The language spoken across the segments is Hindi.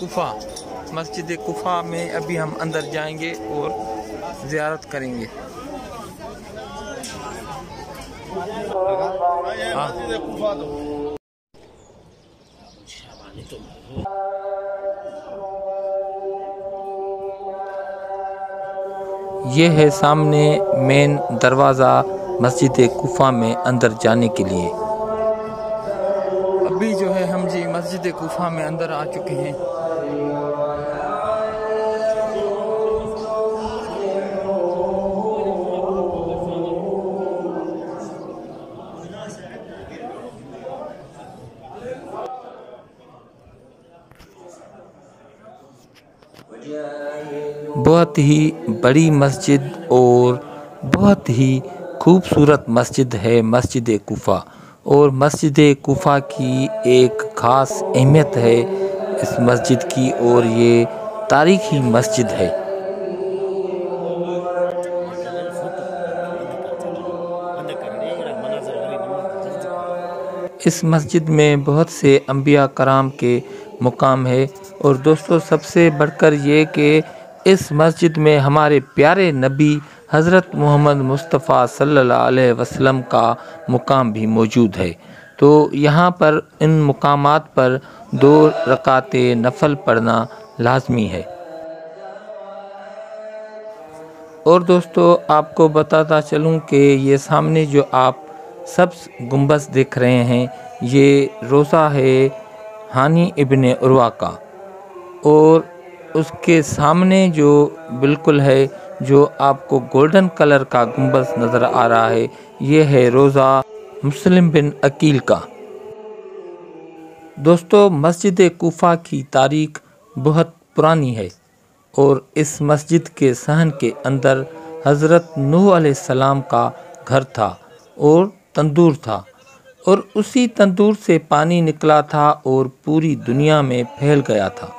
कुफ़ा, मस्जिद कुफ़ा में अभी हम अंदर जाएँगे और ज़ियारत करेंगे। ये है सामने मेन दरवाज़ा मस्जिद कुफ़ा में अंदर जाने के लिए। अभी जो है हम जी मस्जिद कुफ़ा में अंदर आ चुके हैं। बहुत ही बड़ी मस्जिद और बहुत ही खूबसूरत मस्जिद है मस्जिद कुफ़ा। और मस्जिद कुफ़ा की एक ख़ास अहमियत है इस मस्जिद की और ये तारीख़ी मस्जिद है। इस मस्जिद में बहुत से अम्बिया कराम के मुकाम है और दोस्तों सबसे बढ़कर ये कि इस मस्जिद में हमारे प्यारे नबी हज़रत मोहम्मद मुस्तफ़ा सल्लल्लाहु अलैहि वसल्लम का मुकाम भी मौजूद है। तो यहाँ पर इन मुकामात पर दो रकात नफल पढ़ना लाजमी है। और दोस्तों, आपको बताता चलूँ कि ये सामने जो आप सब गुम्बस देख रहे हैं, ये रोज़ा है हानी इब्ने उर्वा का। और उसके सामने जो बिल्कुल है, जो आपको गोल्डन कलर का गुम्बस नज़र आ रहा है, ये है रोज़ा मुस्लिम बिन अकील का। दोस्तों, मस्जिद कोफा की तारीख बहुत पुरानी है और इस मस्जिद के सहन के अंदर हज़रत नूह सलाम का घर था और तंदूर था और उसी तंदूर से पानी निकला था और पूरी दुनिया में फैल गया था।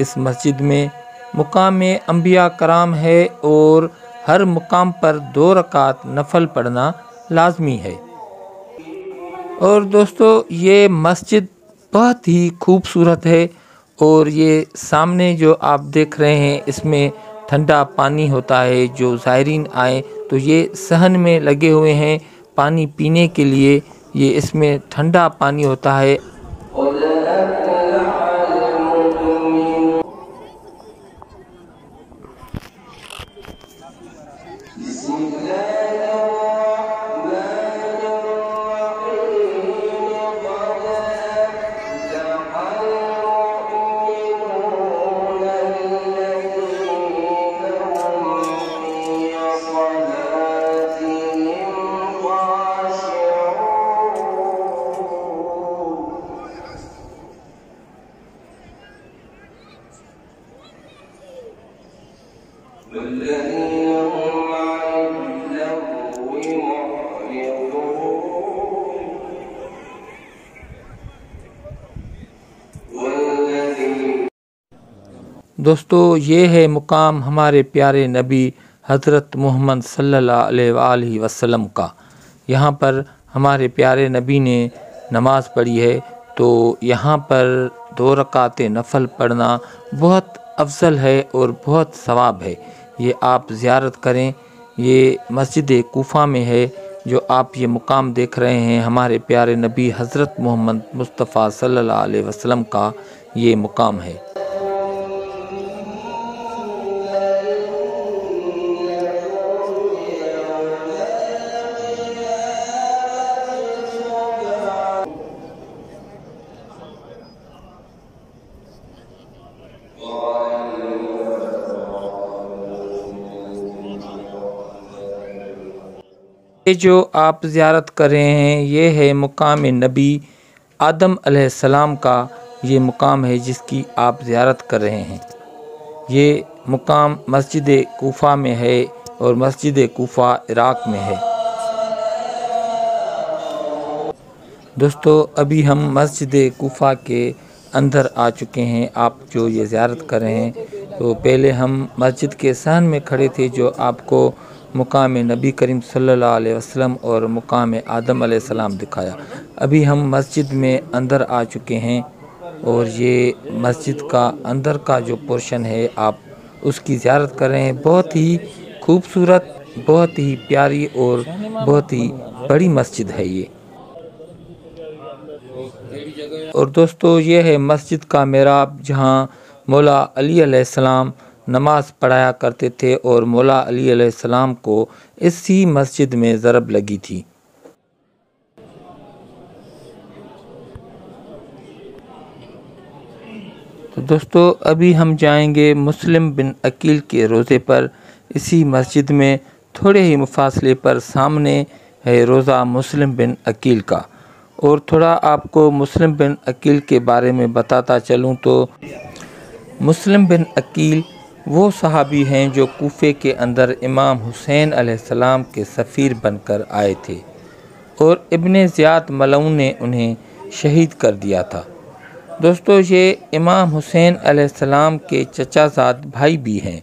इस मस्जिद में मुकाम अम्बिया कराम है और हर मुकाम पर दो रकात नफल पढ़ना लाजमी है। और दोस्तों, ये मस्जिद बहुत ही खूबसूरत है और ये सामने जो आप देख रहे हैं, इसमें ठंडा पानी होता है, जो ज़ायरीन आए तो ये सहन में लगे हुए हैं। पानी पीने के लिए ये इसमें ठंडा पानी होता है। दोस्तों, ये है मुकाम हमारे प्यारे नबी हज़रत मोहम्मद अलैहि वसल्लम का। यहाँ पर हमारे प्यारे नबी ने नमाज़ पढ़ी है तो यहाँ पर दो रकात नफल पढ़ना बहुत अफजल है और बहुत सवाब है। ये आप ज़्यारत करें। ये मस्जिद कोफा में है, जो आप ये मुकाम देख रहे हैं। हमारे प्यारे नबी हज़रत मोहम्मद मुस्तफ़ा सल्लल्लाहु अलैहि वसल्लम का ये मुकाम है। ये जो आप ज़्यारत कर रहे हैं, ये है मुकाम नबी आदम सलाम का ये मुकाम है जिसकी आप ज़्यारत कर रहे हैं। ये मुकाम मस्जिद कोफा में है और मस्जिद कोफा इराक़ में है। दोस्तों, अभी हम मस्जिद कोफा के अंदर आ चुके हैं। आप जो ये ज़्यारत कर रहे हैं तो पहले हम मस्जिद के सहन में खड़े थे, जो आपको मुकाम नबी करीम सल्लल्लाहु अलैहि वसल्लम और मुकाम आदम सलाम दिखाया। अभी हम मस्जिद में अंदर आ चुके हैं और ये मस्जिद का अंदर का जो पोर्शन है, आप उसकी ज़्यारत कर रहे हैं। बहुत ही खूबसूरत, बहुत ही प्यारी और बहुत ही बड़ी मस्जिद है ये। और दोस्तों, ये है मस्जिद का मेराब, जहाँ मौला अली सलाम नमाज़ पढ़ाया करते थे और मौला अली सलाम को इसी मस्जिद में ज़रब लगी थी। तो दोस्तों, अभी हम जाएँगे मुस्लिम बिन अकील के रोज़े पर। इसी मस्जिद में थोड़े ही मुफासले पर सामने है रोज़ा मुस्लिम बिन अकील का। और थोड़ा आपको मुस्लिम बिन अकील के बारे में बताता चलूँ तो मुस्लिम बिन अकील वो सहाबी हैं जो कोफे के अंदर इमाम हुसैन अलैहिस्सलाम के सफ़ीर बनकर आए थे और इब्ने ज़ियाद मलऊन ने उन्हें शहीद कर दिया था। दोस्तों, ये इमाम हुसैन अलैहिस्सलाम के चचाजाद भाई भी हैं।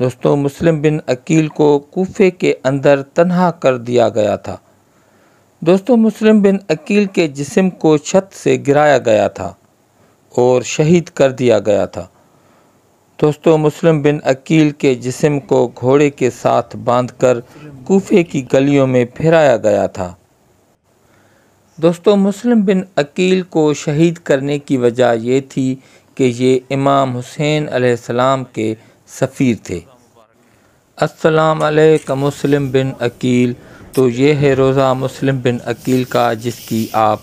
दोस्तों, मुस्लिम बिन अकील को कोफे के अंदर तन्हा कर दिया गया था। दोस्तों, मुस्लिम बिन अकील के जिस्म को छत से गिराया गया था और शहीद कर दिया गया था। दोस्तों, मुस्लिम बिन अकील के जिस्म को घोड़े के साथ बांधकर कोफे की गलियों में फिराया गया था। दोस्तों, मुस्लिम बिन अकील को शहीद करने की वजह ये थी कि ये इमाम हुसैन अलैहिस्सलाम के सफ़ीर थे। अस्सलाम अलैकुम, मुस्लिम बिन अकील। तो ये है रोज़ा मुस्लिम बिन अकील का, जिसकी आप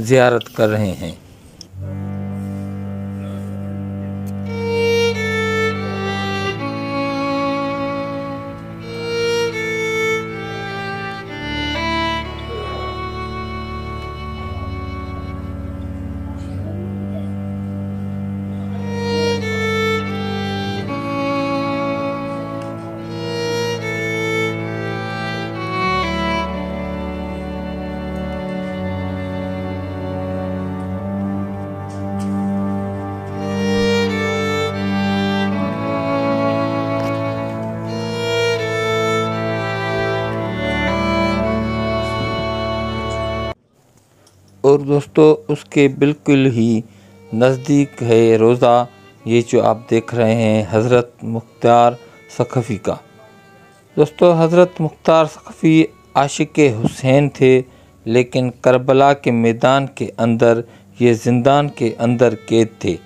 ज़ियारत कर रहे हैं। दोस्तों, उसके बिल्कुल ही नज़दीक है रोज़ा, ये जो आप देख रहे हैं हज़रत मुख्तार सखफ़ी का। दोस्तों, हज़रत मुख्तार सखफ़ी आशिक हुसैन थे, लेकिन करबला के मैदान के अंदर, ये ज़िंदान के अंदर कैद थे।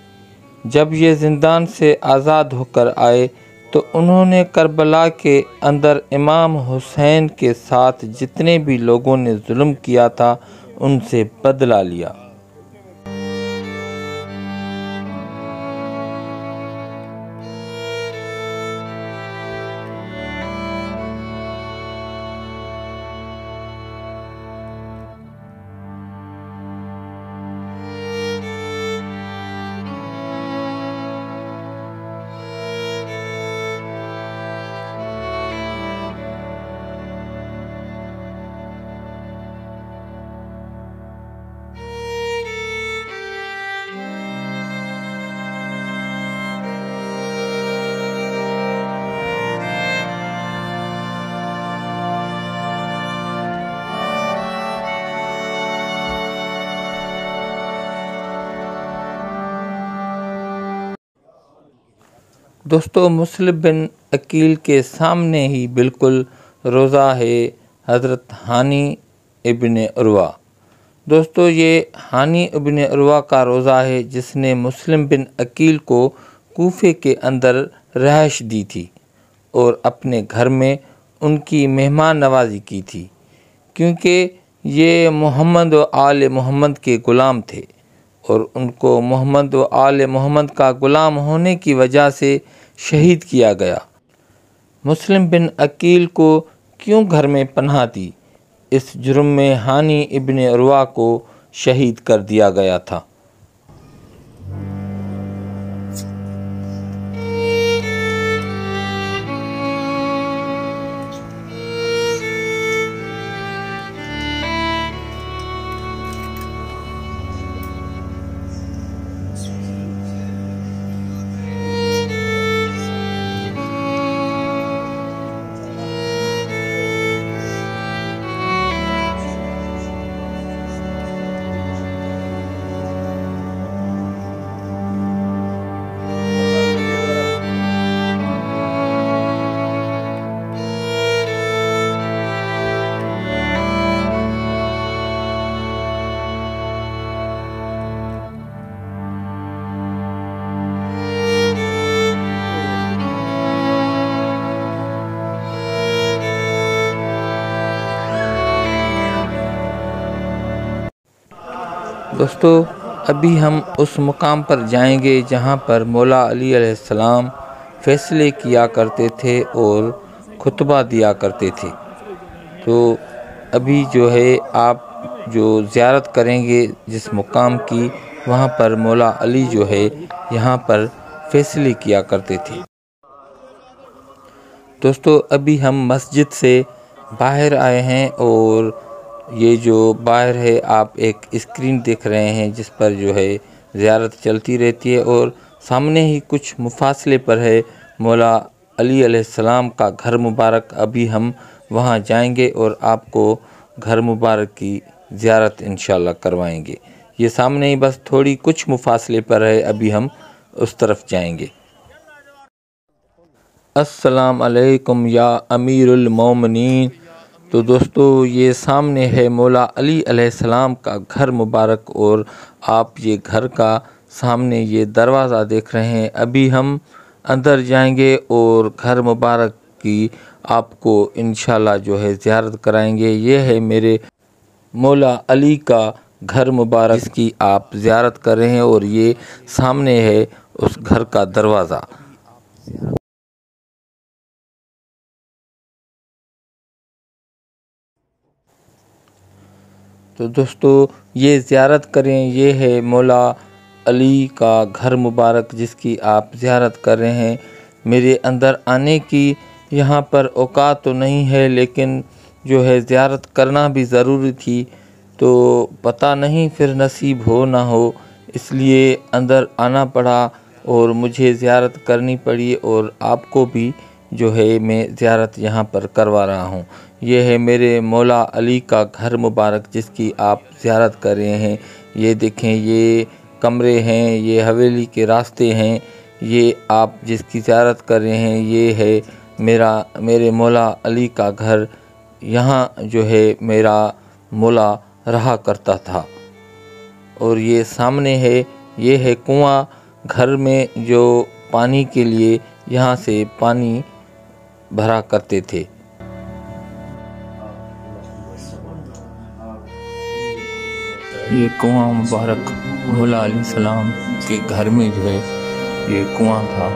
जब ये ज़िंदान से आज़ाद होकर आए तो उन्होंने करबला के अंदर इमाम हुसैन के साथ जितने भी लोगों ने जुल्म किया था उनसे बदला लिया। दोस्तों, मुस्लिम बिन अकील के सामने ही बिल्कुल रोज़ा है हज़रत हानी इबन अरवा दोस्तों, ये हानी इबन अरवा का रोज़ा है जिसने मुस्लिम बिन अकील को कोफे के अंदर रहश दी थी और अपने घर में उनकी मेहमान नवाजी की थी, क्योंकि ये मोहम्मद व आल मोहम्मद के ग़ुलाम थे और उनको मोहम्मद व आल मोहम्मद का ग़ुलाम होने की वजह से शहीद किया गया। मुस्लिम बिन अकील को क्यों घर में पनाह दी? इस जुर्म में हानि इबन अरवा को शहीद कर दिया गया था। दोस्तों, अभी हम उस मुकाम पर जाएँगे जहाँ पर मौला अली फैसले किया करते थे और खुतबा दिया करते थे। तो अभी जो है, आप जो ज़्यारत करेंगे जिस मुकाम की, वहाँ पर मौला अली जो है, यहाँ पर फैसले किया करते थे। दोस्तों, अभी हम मस्जिद से बाहर आए हैं और ये जो बाहर है, आप एक स्क्रीन देख रहे हैं जिस पर जो है ज़्यारत चलती रहती है और सामने ही कुछ मुफासले पर है, मौला अली अलैहिस्सलाम का घर मुबारक। अभी हम वहाँ जाएँगे और आपको घर मुबारक की ज़्यारत इन करवाएँगे। ये सामने ही बस थोड़ी कुछ मुफासले पर है, अभी हम उस तरफ़ जाएँगे। अस्सलाम अलैकुम या अमीरुल मोमिनीन। तो दोस्तों, ये सामने है मौला अली अलैहिस्सलाम का घर मुबारक और आप ये घर का सामने ये दरवाज़ा देख रहे हैं। अभी हम अंदर जाएँगे और घर मुबारक की आपको इन जो है ज़्यारत कराएँगे। ये है मेरे मौला अली का घर मुबारक की आप ज़्यारत कर रहे हैं और ये सामने है उस घर का दरवाज़ा। तो दोस्तों, ये ज़्यारत करें, ये है मौला अली का घर मुबारक जिसकी आप ज़्यारत कर रहे हैं। मेरे अंदर आने की यहाँ पर औकात तो नहीं है, लेकिन जो है ज़्यारत करना भी ज़रूरी थी। तो पता नहीं फिर नसीब हो ना हो, इसलिए अंदर आना पड़ा और मुझे ज़्यारत करनी पड़ी और आपको भी जो है मैं ज़्यारत यहाँ पर करवा रहा हूँ। ये है मेरे मौला अली का घर मुबारक जिसकी आप ज़्यारत कर रहे हैं। ये देखें, ये कमरे हैं, ये हवेली के रास्ते हैं। ये आप जिसकी ज़्यारत कर रहे हैं, ये है मेरा, मेरे मौला अली का घर। यहाँ जो है मेरा मौला रहा करता था। और ये सामने है, ये है कुआँ घर में जो पानी के लिए यहाँ से पानी भरा करते थे। ये कुआँ मुबारक अली सलाम के घर में जो है, ये कुआँ था।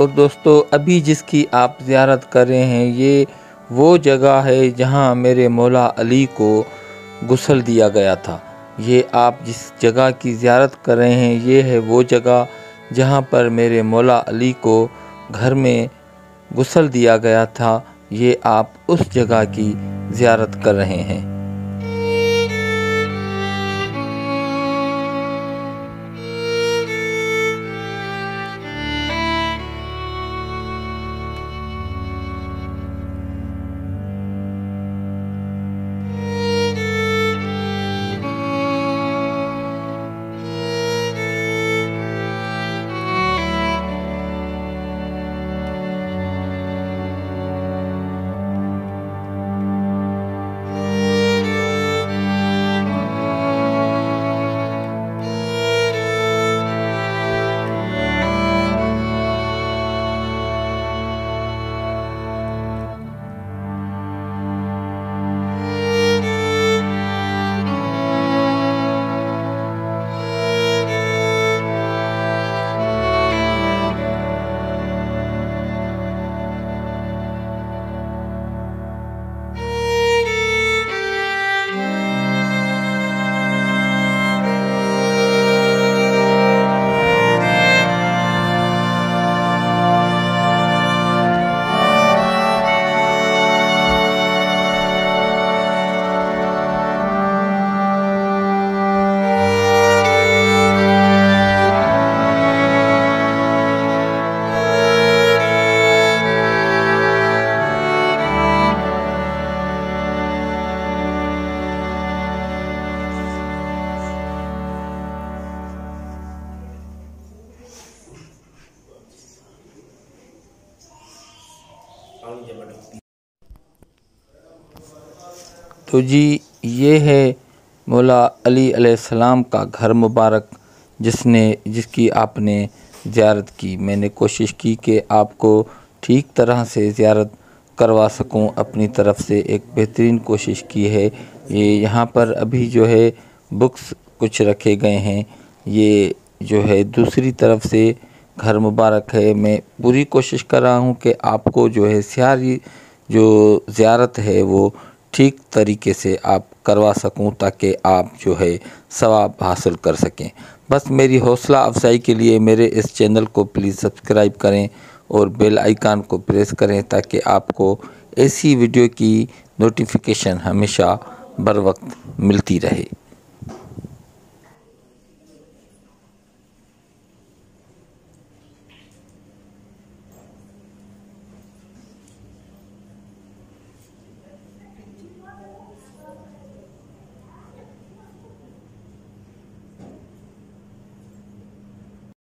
और दोस्तों, अभी जिसकी आप ज़्यारत कर रहे हैं, ये वो जगह है जहाँ मेरे मौला अली को गुसल दिया गया था। ये आप जिस जगह की ज़्यारत कर रहे हैं, ये है वो जगह जहाँ पर मेरे मौला अली को घर में गुसल दिया गया था ये आप उस जगह की ज़्यारत कर रहे हैं। तो जी, ये है मौला अली अलैहिस्सलाम का घर मुबारक, जिसने, जिसकी आपने ज़्यारत की। मैंने कोशिश की कि आपको ठीक तरह से ज़्यारत करवा सकूँ, अपनी तरफ़ से एक बेहतरीन कोशिश की है। ये यहाँ पर अभी जो है बुक्स कुछ रखे गए हैं। ये जो है दूसरी तरफ़ से घर मुबारक है। मैं पूरी कोशिश कर रहा हूँ कि आपको जो है सारी जो ज़्यारत है वो ठीक तरीके से आप करवा सकूँ ताकि आप जो है सवाब हासिल कर सकें। बस मेरी हौसला अफजाई के लिए मेरे इस चैनल को प्लीज़ सब्सक्राइब करें और बेल आइकान को प्रेस करें ताकि आपको ऐसी वीडियो की नोटिफिकेशन हमेशा बर वक्त मिलती रहे।